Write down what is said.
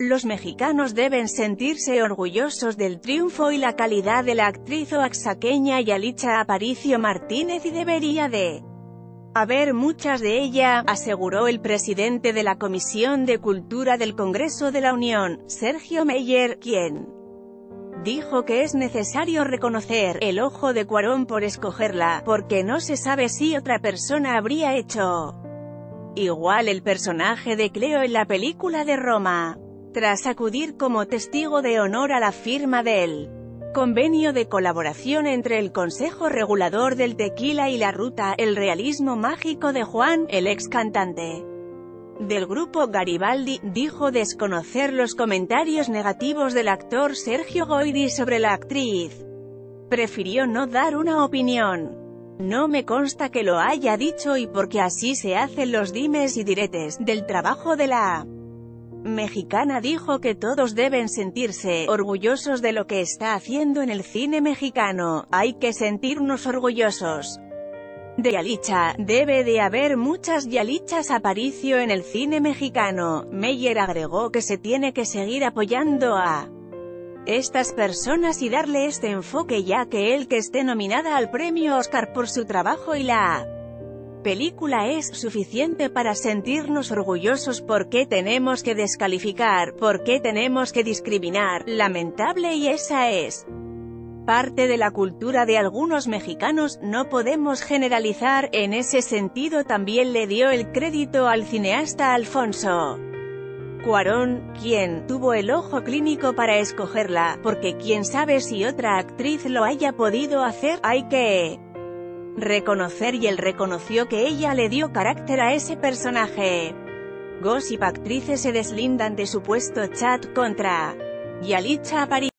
Los mexicanos deben sentirse orgullosos del triunfo y la calidad de la actriz oaxaqueña Yalitza Aparicio Martínez y debería de haber muchas de ella, aseguró el presidente de la Comisión de Cultura del Congreso de la Unión, Sergio Meyer, quien dijo que es necesario reconocer el ojo de Cuarón por escogerla, porque no se sabe si otra persona habría hecho igual el personaje de Cleo en la película de Roma tras acudir como testigo de honor a la firma del convenio de colaboración entre el Consejo Regulador del Tequila y la Ruta, el realismo mágico de Juan, el ex cantante del grupo Garibaldi, dijo desconocer los comentarios negativos del actor Sergio Goyri sobre la actriz. Prefirió no dar una opinión. No me consta que lo haya dicho y porque así se hacen los dimes y diretes del trabajo de la mexicana dijo que todos deben sentirse orgullosos de lo que está haciendo en el cine mexicano, hay que sentirnos orgullosos. De Yalicha, debe de haber muchas Yalichas Aparicio en el cine mexicano, Meyer agregó que se tiene que seguir apoyando a estas personas y darle este enfoque ya que el que esté nominada al premio Oscar por su trabajo y la película es suficiente para sentirnos orgullosos. Porque tenemos que descalificar, porque tenemos que discriminar, lamentable y esa es parte de la cultura de algunos mexicanos, no podemos generalizar, en ese sentido también le dio el crédito al cineasta Alfonso Cuarón, quien tuvo el ojo clínico para escogerla, porque quién sabe si otra actriz lo haya podido hacer, hay que reconocer y él reconoció que ella le dio carácter a ese personaje. Gossip actrices se deslindan de supuesto chat contra Yalitza Aparicio.